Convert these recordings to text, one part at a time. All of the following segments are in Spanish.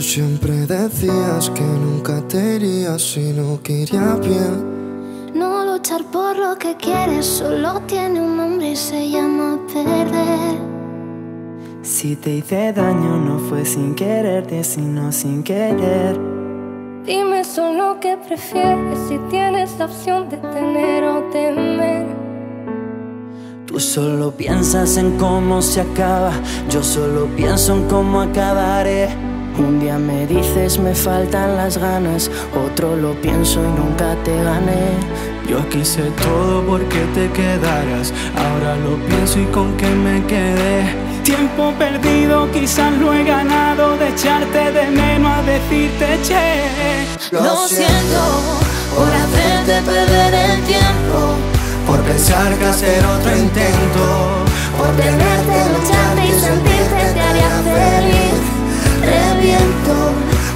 siempre decías que nunca te irías si no quería bien. No luchar por lo que quieres solo tiene un nombre y se llama perder. Si te hice daño no fue sin quererte, sino sin querer. Dime solo que prefieres si tienes la opción de tener o temer. Tú solo piensas en cómo se acaba, yo solo pienso en cómo acabaré. Un día me dices me faltan las ganas, otro lo pienso y nunca te gané. Yo quise todo porque te quedaras, ahora lo pienso y con qué me quedé. Tiempo perdido, quizás lo he ganado de echarte de menos a decirte che. Lo siento por hacerte perder el tiempo, Por pensar que hacer otro intento,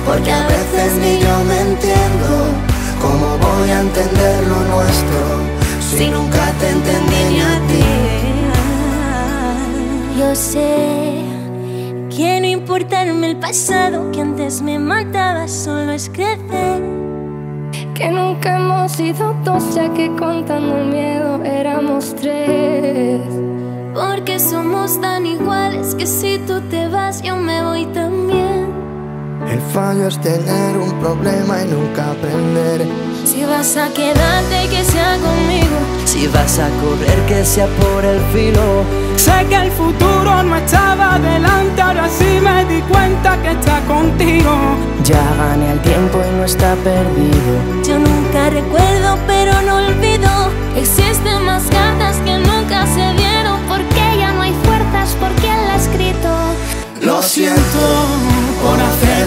Porque a veces ni yo me entiendo. ¿Cómo voy a entender lo nuestro si nunca te entendí ni a ti? Yo sé que no importarme el pasado que antes me mataba, solo es crecer. Que nunca hemos sido dos, ya que contando el miedo éramos fallo es tener un problema y nunca aprender. Si vas a quedarte, que sea conmigo. Si vas a correr que sea por el filo. Sé que el futuro no estaba delante, ahora sí me di cuenta que está contigo. Ya gané el tiempo y no está perdido. Yo nunca recuerdo, pero no olvido. Existen más cartas que nunca se dieron. Porque ya no hay fuerzas, por quien la ha escrito. Lo siento por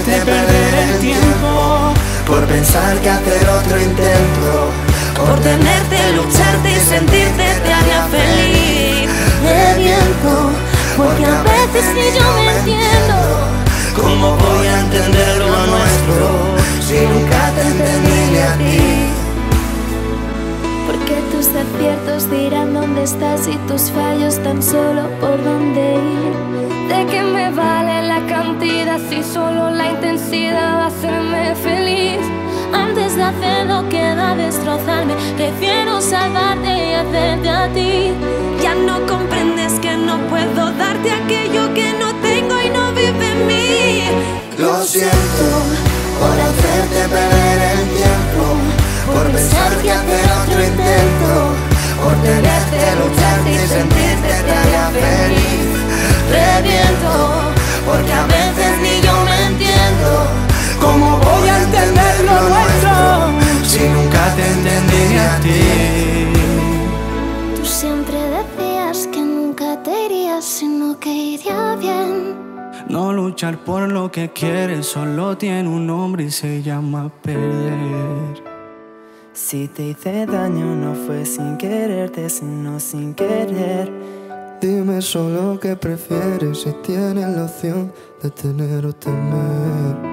hacerte perder el tiempo. Por pensar que hacer otro intento, Por tenerte, lucharte y sentirte te haría feliz. Reviento, porque a veces ni yo me entiendo. ¿cómo voy a entender lo nuestro si nunca te entendí ni a ti? Porque tus aciertos dirán dónde estás y tus fallos tan solo por dónde ir. ¿De qué me vale cantidad si solo la intensidad va a hacerme feliz? Antes de hacer lo que da destrozarme, prefiero salvarte y hacerte a ti. Ya no comprendes que no puedo darte aquello que no tengo y no vive en mí. Lo siento ti? Tú siempre decías que nunca te irías, sino que iría bien. No luchar por lo que quieres solo tiene un nombre y se llama perder. Si te hice daño no fue sin quererte, sino sin querer. Dime solo qué prefieres si tienes la opción de tener o temer.